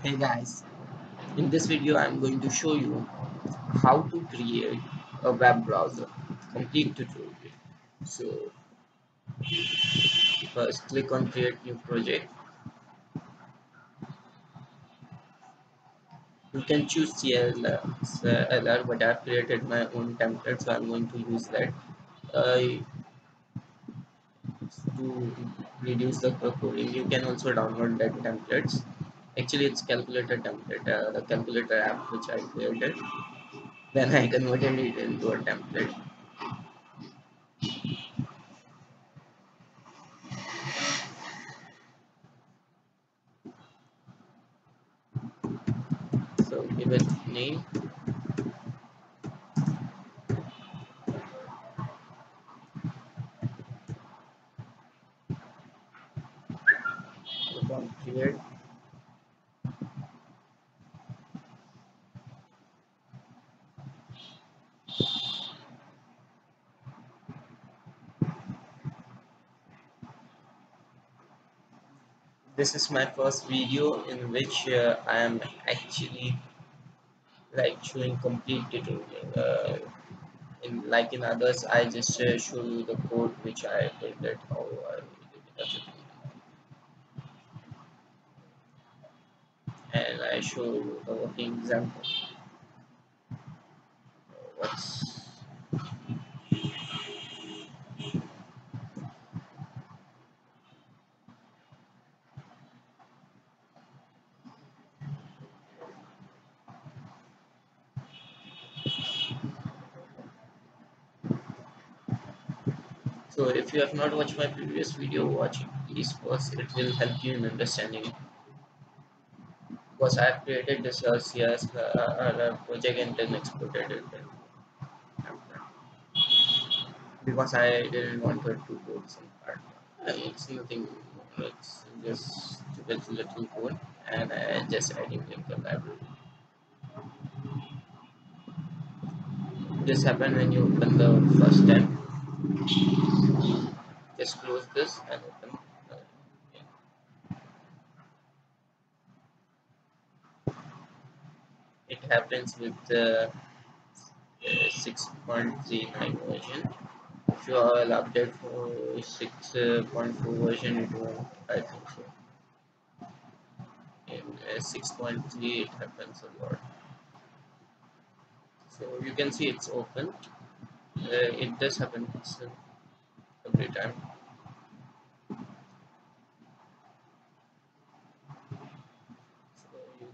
Hey guys, in this video I'm going to show you how to create a web browser complete tutorial. So first click on create new project. You can choose CLR but I've created my own template so I'm going to use that. Uh, to reduce the coding you can also download that templates actually it's calculator template uh, the calculator app which i created. Then i converted it into a template. So give it name. Create this is my first video in which uh, I am actually like showing complete tutorial uh, in like in others I just uh, show you the code which I built it how I did it and I show the working example So if you have not watched my previous video, watch it please first. It will help you in understanding Because I have created this uh, CS uh, uh, project and then exported it. Because I didn't want to go some part. Uh, it's nothing. It's just with little code and I just adding in the library. This happened when you open the first tab close this and open it happens with the uh, 6.39 version. If you all update for 6.4 version it won't I think so. In uh, 6.3 it happens a lot. So you can see it's open. Uh, it does happen every time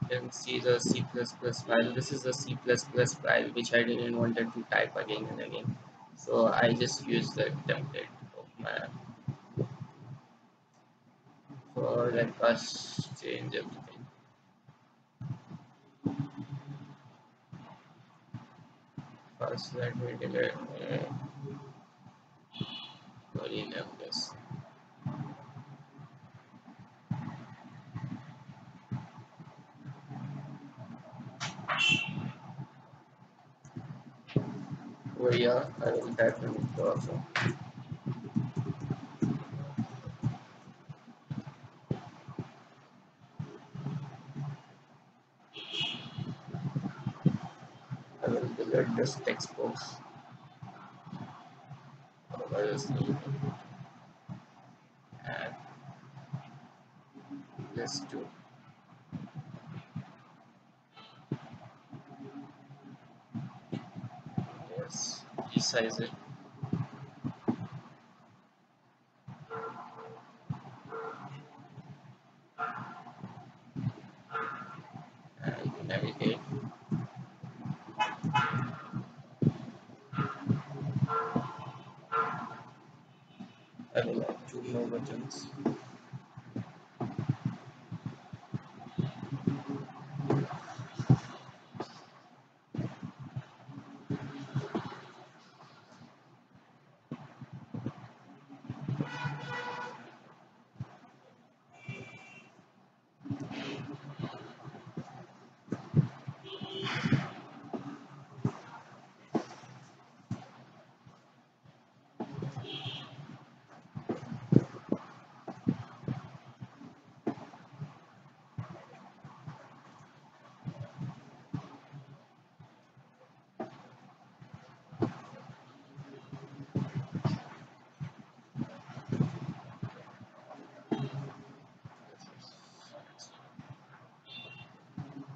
can see the C++ file. This is the C++ file which I didn't wanted to type again and again. So I just use the template of my for let us change everything. First let me delete uh, rename this. Oh yeah, I will definitely also. I will delete this text box. Otherwise, and let's do resize it. and I will add two more buttons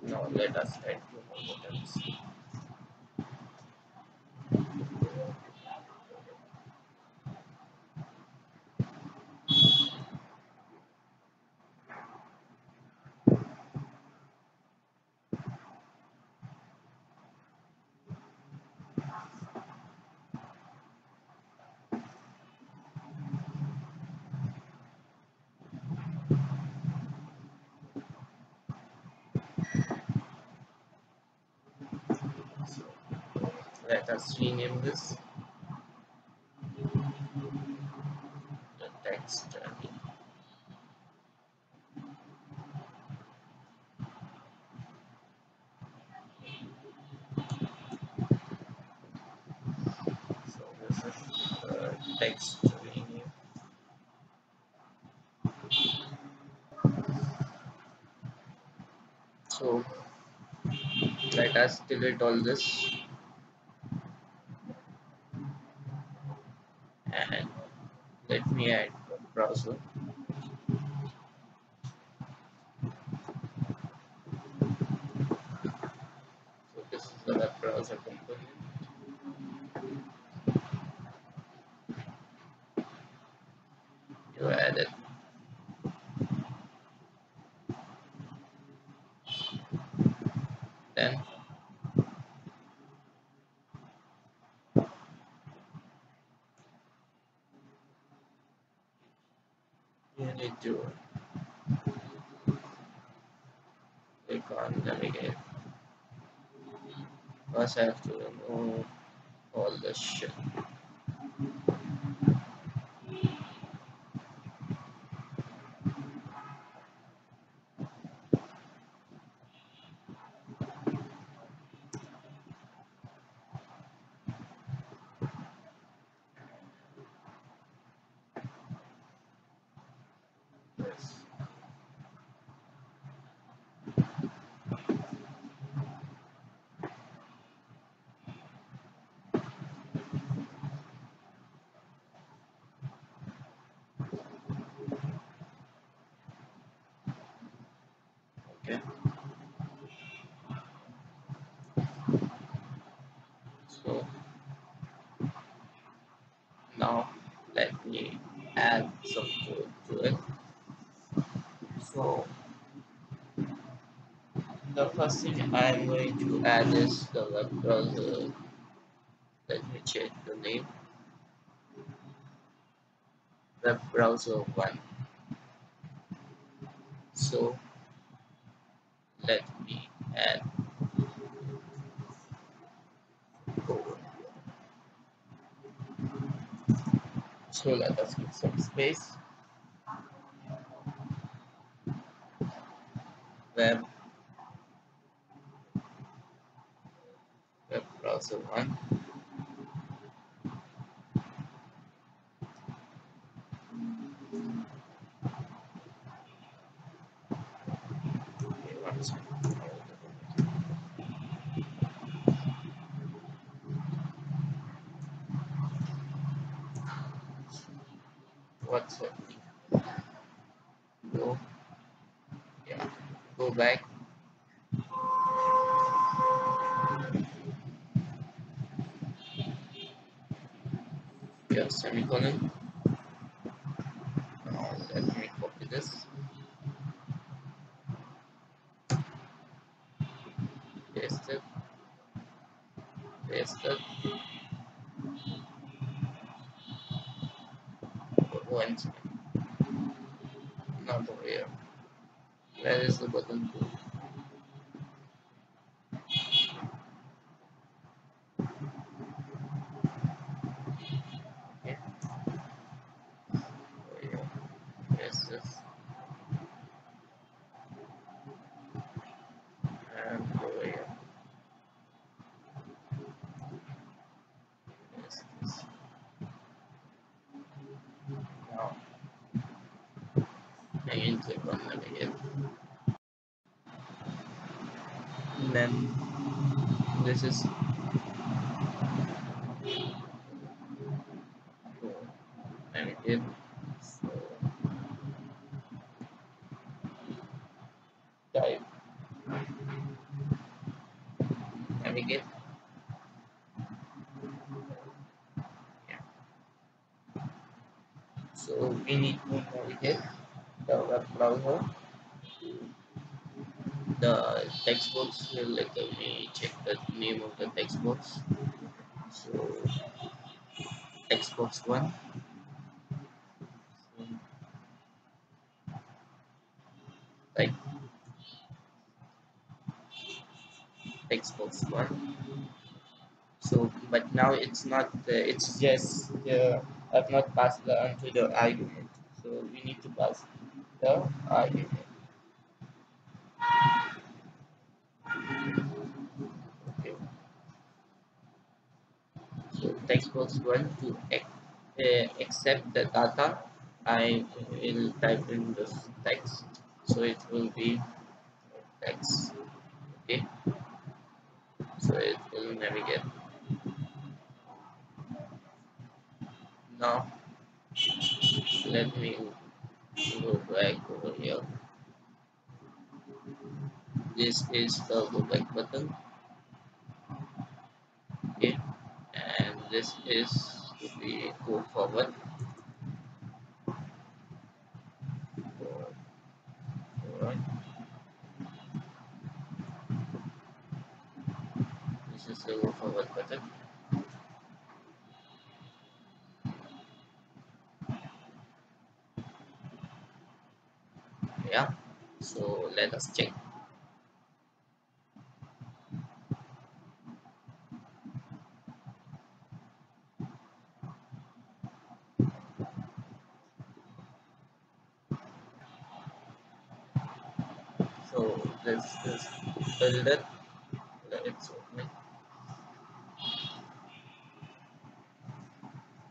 now let us add two more buttons let us rename this. The text journey. So this is uh, text rename so let us delete all this and let me add browser. So this is the web browser component. You add it then you need to click on navigate. First I have to remove all the shit yes okay so now let me add some code to it. So the first thing I'm going to add is the web browser. Let me change the name. Web browser 1 so let me add code so let us give some space web? Web browser 1 okay, one second. what's it go yeah go back. Yeah semicolon now let me copy this. Paste it. Paste it not over here where is the button. to okay over here paste this and over here paste this now again click on navigate and then this is navigate so type check it yeah. so we need to navigate the web browser the text box will let me check the name of the text box so text box one. Like text box one. So but now it's not it's just uh, I've not passed the onto the argument. So we need to pass the argument okay so text box one to uh, accept the data. I will type in this text. So it will be text. Okay? So it will navigate. Now let me go back over here this is the go back button. Okay. And this is to be go forward. This is the go forward button. Yeah. So let us check so this is build it let it open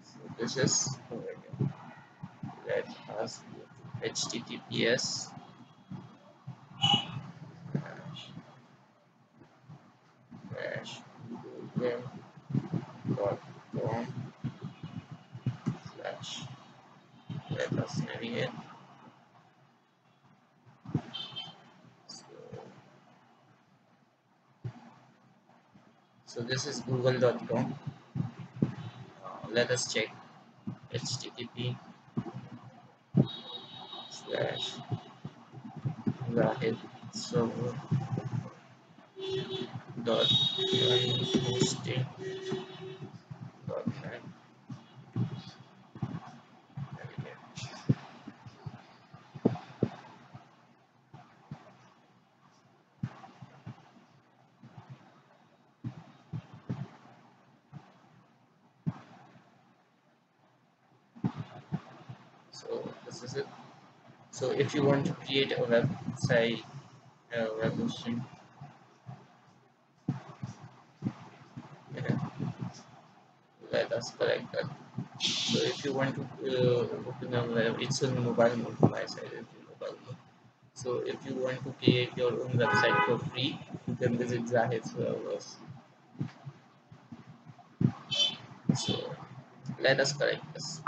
so this is over here let us go to https slash google.com slash let us navigate so, so this is google.com uh, let us check http slash Zahid server dot hosting this is it. So if you want to create a website a web hosting let us correct that. So if you want to uh, open a web it's on mobile mode my side is mobile mode. So if you want to create your own website for free you can visit Zahid servers. So let us correct this